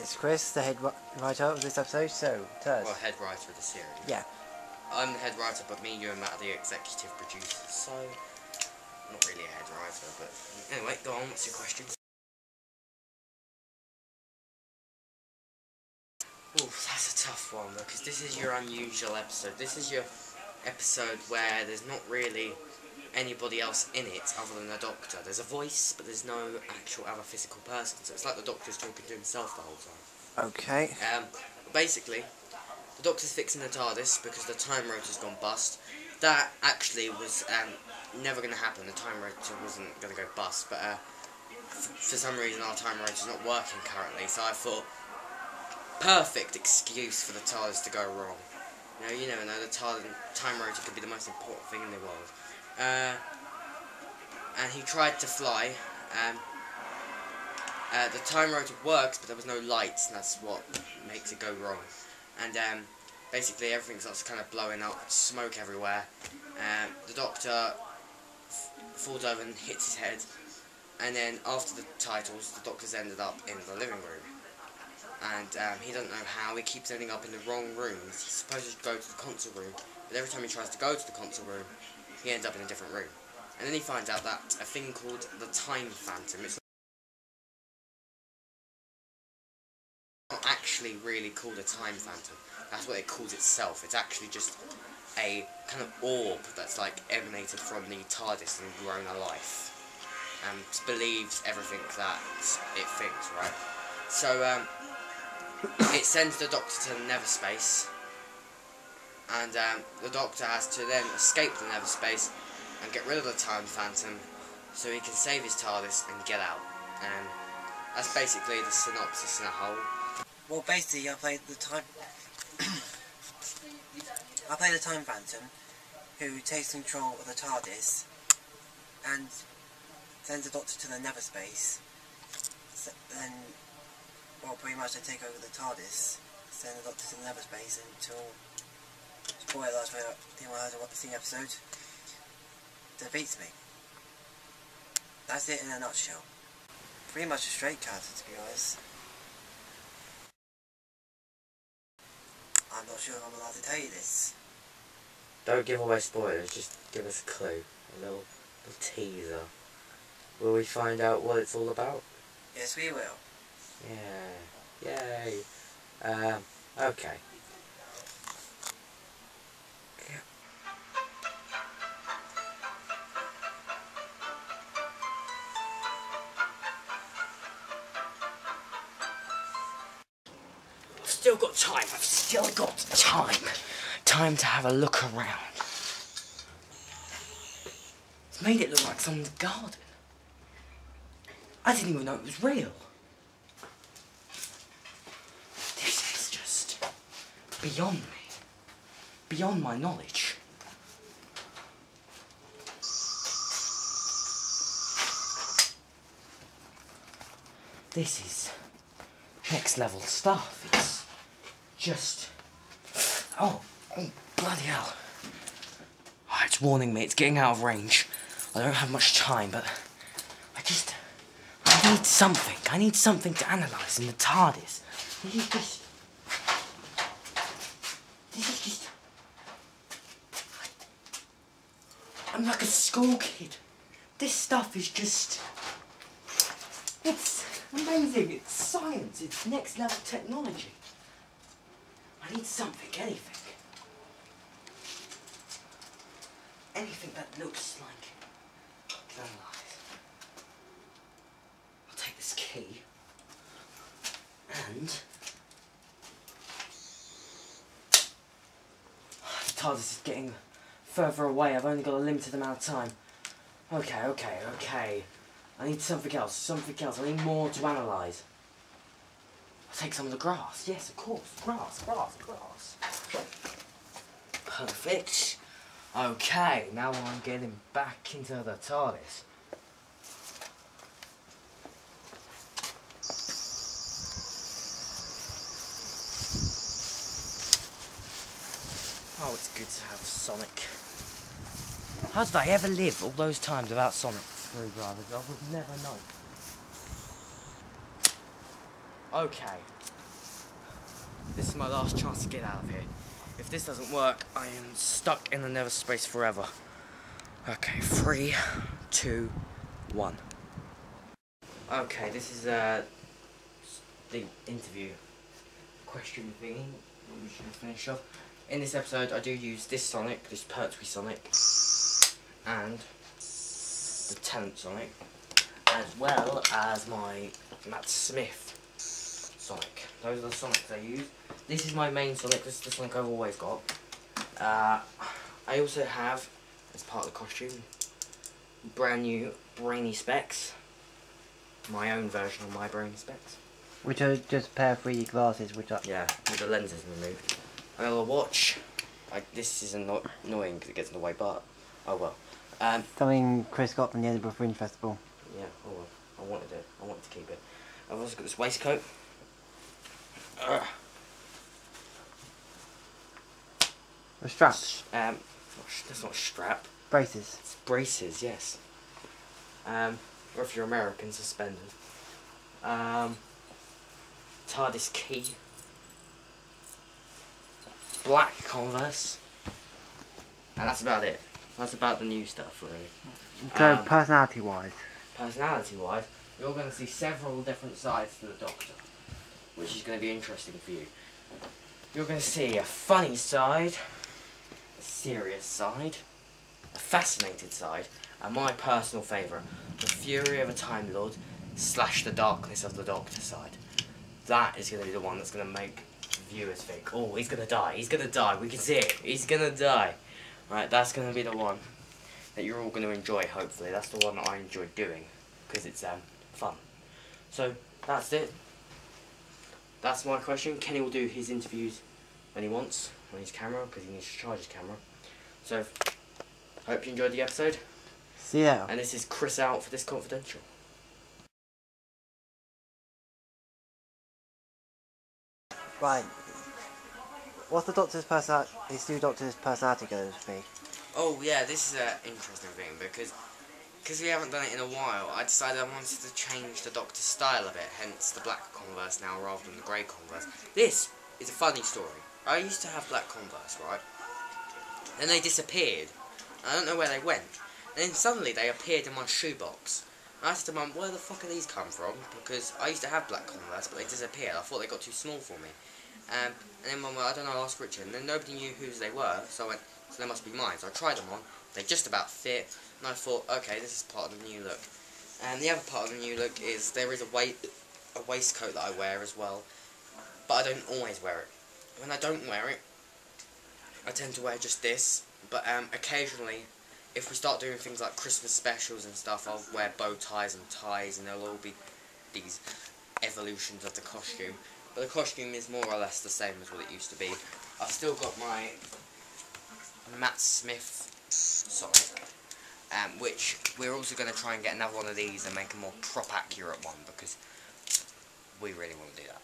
it's Chris, the head writer of this episode, so tell us. Well, head writer of the series. Yeah. I'm the head writer, but me, you, and Matt are the executive producers, so not really a head writer, but anyway, go on. What's your question? Oh, that's a tough one because this is your unusual episode. This is your episode where there's not really anybody else in it other than the doctor. There's a voice, but there's no actual other physical person. So it's like the doctor's talking to himself the whole time. Okay. Um, basically, the doctor's fixing the TARDIS because the time rotor's gone bust. That actually was um, never going to happen. The time rotor wasn't going to go bust, but uh, for some reason our time rotor's not working currently. So I thought, perfect excuse for the TARDIS to go wrong. You know, you never know. The time rotor could be the most important thing in the world. Uh, and he tried to fly. Um, uh, the time rotor works, but there was no lights, and that's what makes it go wrong. And um, basically, everything starts kind of blowing up, smoke everywhere. Um, the doctor falls over and hits his head. And then after the titles, the doctor's ended up in the living room. And um, he doesn't know how, he keeps ending up in the wrong rooms. He's supposed to go to the console room, but every time he tries to go to the console room, he ends up in a different room. And then he finds out that a thing called the Time Phantom, it's not actually really called a Time Phantom. That's what it calls itself. It's actually just a kind of orb that's like emanated from the TARDIS and grown a life. And believes everything that it thinks, right? So, um, it sends the Doctor to the Nether Space, and um, the Doctor has to then escape the Nether Space and get rid of the Time Phantom so he can save his TARDIS and get out. And that's basically the synopsis in a whole. Well, basically, I played the Time... I play the Time Phantom, who takes control of the TARDIS and sends the Doctor to the Nether Space. So then, well, pretty much they take over the TARDIS, send the Doctor to the Nether Space until anyone who hasn't seen the episode, defeats me. That's it in a nutshell. Pretty much a straight character to be honest. I'm not sure if I'm allowed to tell you this. Don't give away spoilers, just give us a clue. A little, little teaser. Will we find out what it's all about? Yes, we will. Yeah. Yay. Um, okay. Still got time. I've still got time. Time to have a look around. It's made it look like someone's garden. I didn't even know it was real. This is just beyond me. Beyond my knowledge. This is next level stuff. Just... Oh, oh bloody hell. Oh, it's warning me, it's getting out of range. I don't have much time, but I just... I need something. I need something to analyse in the TARDIS. This is just... This is just... I'm like a school kid. This stuff is just... It's amazing. It's science. It's next level technology. I need something, anything. Anything that looks like can. I'll take this key and the TARDIS is getting further away. I've only got a limited amount of time. Okay, okay, okay. I need something else, something else. I need more to analyse. I'll take some of the grass. Yes, of course. Grass, grass, grass. Perfect. Okay, now I'm getting back into the TARDIS. Oh, it's good to have Sonic. How did I ever live all those times without Sonic screwdrivers? I would never know. Okay. This is my last chance to get out of here. If this doesn't work, I am stuck in the nether space forever. Okay, three, two, one. Okay, this is uh, the interview question thingy. We should finish off. In this episode, I do use this Sonic, this Pertwee Sonic, and the Tennant Sonic, as well as my Matt Smith Sonic. Those are the Sonics I use. This is my main Sonic, this is the Sonic I've always got. Uh, I also have, as part of the costume, brand new Brainy Specs. My own version of my Brainy Specs. Which are just a pair of 3D glasses, which are... Yeah, with the lenses removed. I got a watch. Like this is anno annoying because it gets in the way, but oh well. Um, Something Chris got from the Edinburgh Fringe Festival. yeah, oh well. I wanted it. I wanted to keep it. I've also got this waistcoat. The straps. Um, that's not a strap. Braces. It's braces, yes. Um, or if you're American, suspenders. Um, TARDIS key. Black Converse. And that's about it. That's about the new stuff, really. So, Um, personality-wise. Personality wise, you're going to see several different sides to the Doctor, which is going to be interesting for you. You're going to see a funny side, serious side, a fascinated side, and my personal favourite, the fury of a Time Lord slash the darkness of the Doctor side. That is going to be the one that's going to make viewers think, oh, he's going to die, he's going to die, we can see it, he's going to die. Right, that's going to be the one that you're all going to enjoy, hopefully. That's the one that I enjoy doing, because it's um, fun. So, that's it. That's my question. Kenny will do his interviews when he wants, on his camera, because he needs to charge his camera. So, hope you enjoyed the episode. See ya. And this is Chris out for this confidential. Right. What's the Doctor's personality, his new Doctor's personality going to be? Oh yeah, this is an interesting thing because because we haven't done it in a while. I decided I wanted to change the Doctor's style a bit, hence the black Converse now rather than the grey Converse. This is a funny story. I used to have black Converse, right? Then they disappeared. I don't know where they went. And then suddenly they appeared in my shoebox. I asked Mum, where the fuck are these come from? Because I used to have black Converse, but they disappeared. I thought they got too small for me. Um, and then Mum, went, I don't know, I asked Richard. And then nobody knew whose they were, so I went, so they must be mine. So I tried them on. They just about fit. And I thought, okay, this is part of the new look. And the other part of the new look is there is a, wa a waistcoat that I wear as well. But I don't always wear it. When I don't wear it, I tend to wear just this. But um, occasionally, if we start doing things like Christmas specials and stuff, I'll wear bow ties and ties, and they'll all be these evolutions of the costume. But the costume is more or less the same as what it used to be. I've still got my Matt Smith Sonic, um, which we're also going to try and get another one of these and make a more prop accurate one because we really want to do that.